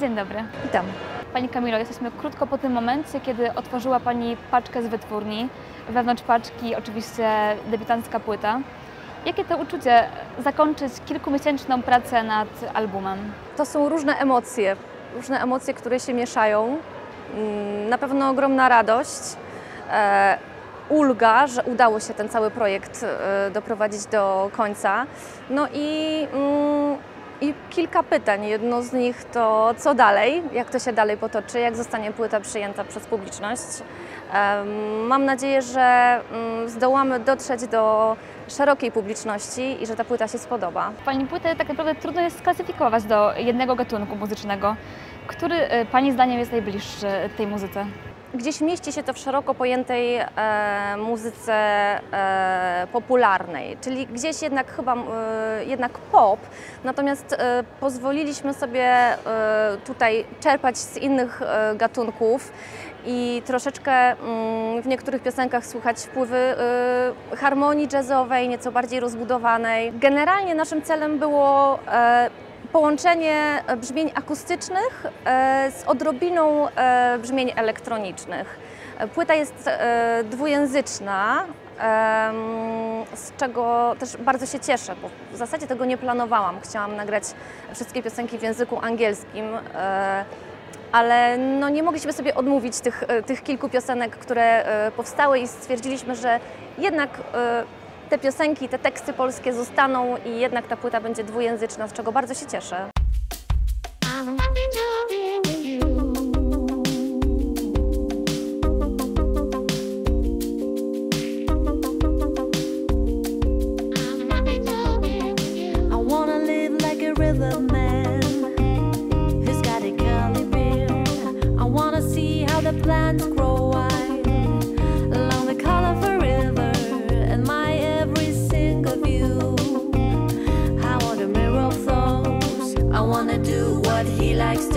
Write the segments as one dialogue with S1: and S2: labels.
S1: Dzień dobry.
S2: Witam.
S1: Pani Kamilo, jesteśmy krótko po tym momencie, kiedy otworzyła Pani paczkę z wytwórni. Wewnątrz paczki oczywiście debiutancka płyta. Jakie to uczucie zakończyć kilkumiesięczną pracę nad albumem?
S2: To są różne emocje, różne emocje, które się mieszają. Mm, Na pewno ogromna radość, e, ulga, że udało się ten cały projekt e, doprowadzić do końca. No i, mm, i kilka pytań. Jedno z nich to co dalej, jak to się dalej potoczy, jak zostanie płyta przyjęta przez publiczność. Mam nadzieję, że mm, zdołamy dotrzeć do szerokiej publiczności i że ta płyta się spodoba.
S1: Pani płytę tak naprawdę trudno jest sklasyfikować do jednego gatunku muzycznego. Który e, Pani zdaniem jest najbliższy tej muzyce?
S2: Gdzieś mieści się to w szeroko pojętej e, muzyce e, popularnej, czyli gdzieś jednak chyba e, jednak pop, natomiast e, pozwoliliśmy sobie e, tutaj czerpać z innych e, gatunków i troszeczkę mm, w niektórych piosenkach słychać wpływy harmonii jazzowej, nieco bardziej rozbudowanej. Generalnie naszym celem było połączenie brzmień akustycznych e, z odrobiną e, brzmień elektronicznych. Płyta jest e, dwujęzyczna, z czego też bardzo się cieszę, bo w zasadzie tego nie planowałam. Chciałam nagrać wszystkie piosenki w języku angielskim, ale no nie mogliśmy sobie odmówić tych, tych kilku piosenek, które powstały i stwierdziliśmy, że jednak te piosenki, te teksty polskie zostaną i jednak ta płyta będzie dwujęzyczna, z czego bardzo się cieszę.
S3: I wanna live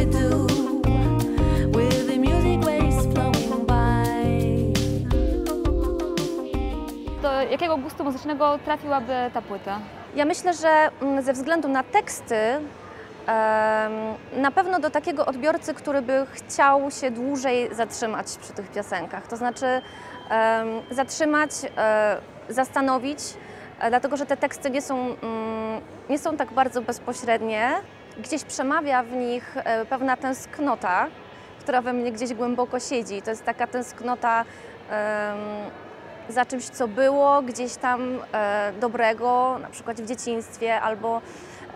S3: do with the music waves flowing by.
S1: Do jakiego gustu muzycznego trafiłaby ta płyta?
S2: Ja myślę, że mm, ze względu na teksty, na pewno do takiego odbiorcy, który by chciał się dłużej zatrzymać przy tych piosenkach. To znaczy zatrzymać, e, zastanowić, e, dlatego że te teksty nie są, mm, nie są tak bardzo bezpośrednie. Gdzieś przemawia w nich e, pewna tęsknota, która we mnie gdzieś głęboko siedzi. To jest taka tęsknota em, za czymś, co było gdzieś tam e, dobrego, na przykład w dzieciństwie, albo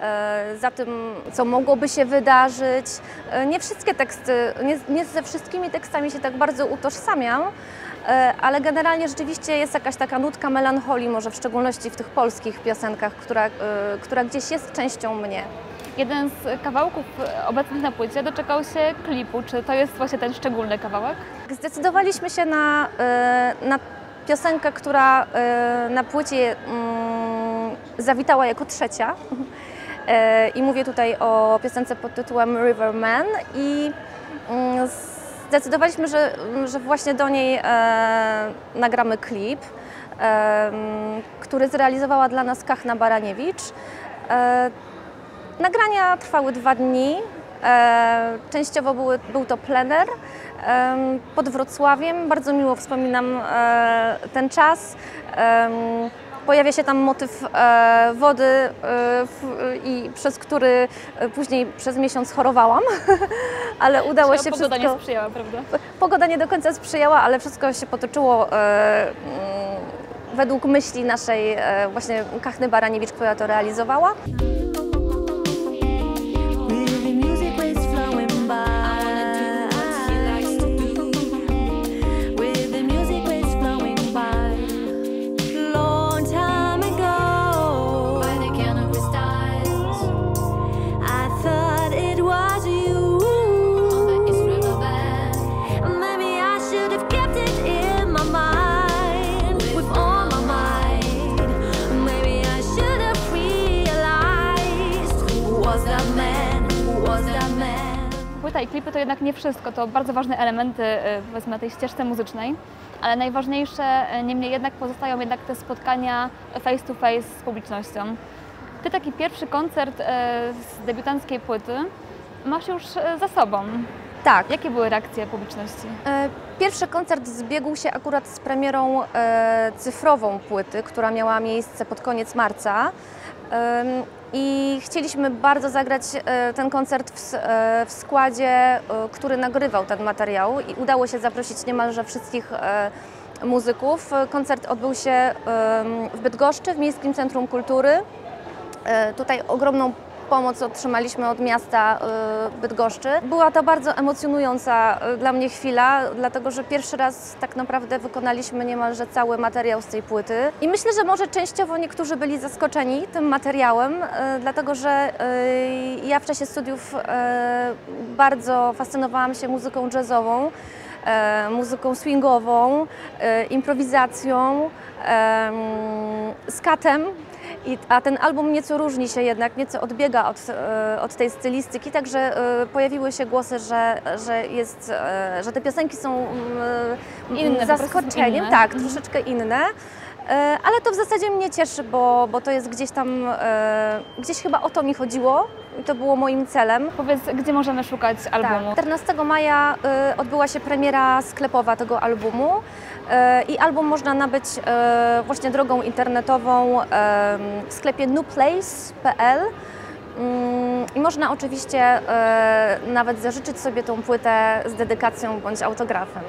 S2: e, za tym, co mogłoby się wydarzyć. E, nie wszystkie teksty, nie, nie ze wszystkimi tekstami się tak bardzo utożsamiam, e, ale generalnie rzeczywiście jest jakaś taka nutka melancholii, może w szczególności w tych polskich piosenkach, która, e, która gdzieś jest częścią mnie.
S1: Jeden z kawałków e, obecnych na płycie doczekał się klipu. Czy to jest właśnie ten szczególny kawałek?
S2: Zdecydowaliśmy się na, e, na piosenkę, która e, na płycie mm, zawitała jako trzecia. I mówię tutaj o piosence pod tytułem River Man i mm, zdecydowaliśmy, że, że właśnie do niej nagramy klip, który zrealizowała dla nas Kachna Baraniewicz. E, Nagrania trwały dwa dni. E, częściowo były, był to plener em, pod Wrocławiem. Bardzo miło wspominam e, ten czas. Pojawia się tam motyw e, wody, e, i przez który e, później przez miesiąc chorowałam, ale udało się
S1: Pogoda
S2: wszystko.
S1: nie sprzyjała, prawda?
S2: Pogoda nie do końca sprzyjała, ale wszystko się potoczyło e, według myśli naszej e, właśnie Kachny Baraniewicz, która to realizowała.
S3: I
S1: klipy to jednak nie wszystko, to bardzo ważne elementy e, powiedzmy tej ścieżce muzycznej, ale najważniejsze e, niemniej jednak pozostają jednak te spotkania face to face z publicznością. Ty taki pierwszy koncert e, z debiutanckiej płyty masz już za sobą.
S2: Tak.
S1: Jakie były reakcje publiczności?
S2: E, Pierwszy koncert zbiegł się akurat z premierą e, cyfrową płyty, która miała miejsce pod koniec marca. I chcieliśmy bardzo zagrać e, ten koncert w, e, składzie, e, który nagrywał ten materiał i udało się zaprosić niemalże wszystkich muzyków. Koncert odbył się w Bydgoszczy, w Miejskim Centrum Kultury. Tutaj ogromną pomoc otrzymaliśmy od miasta e, Bydgoszczy. Była to bardzo emocjonująca e, dla mnie chwila, dlatego że pierwszy raz tak naprawdę wykonaliśmy niemalże cały materiał z tej płyty. I myślę, że może częściowo niektórzy byli zaskoczeni tym materiałem, e, dlatego że ja w czasie studiów bardzo fascynowałam się muzyką jazzową muzyką swingową, improwizacją, em, skatem. I, a ten album nieco różni się jednak, nieco odbiega od, e, od tej stylistyki, także e, pojawiły się głosy, że, że, jest, e, że te piosenki są mm,
S1: Inne, są
S2: zaskoczeniem,
S1: inne.
S2: tak,
S1: Mhm.
S2: troszeczkę inne. Ale to w zasadzie mnie cieszy, bo, bo to jest gdzieś tam, gdzieś chyba o to mi chodziło to było moim celem.
S1: Powiedz, gdzie możemy szukać albumu?
S2: Tak. 14 maja y, odbyła się premiera sklepowa tego albumu y, i album można nabyć y, właśnie drogą internetową y, w sklepie newplace.pl Mm, i można oczywiście y, nawet zażyczyć sobie tą płytę z dedykacją bądź autografem.